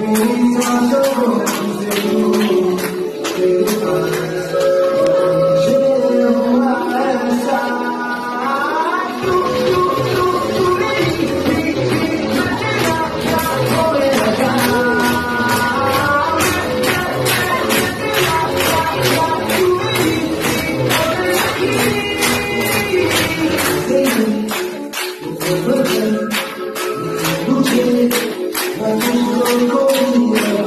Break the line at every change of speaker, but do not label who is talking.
Oh, 的人你的无情他是能够体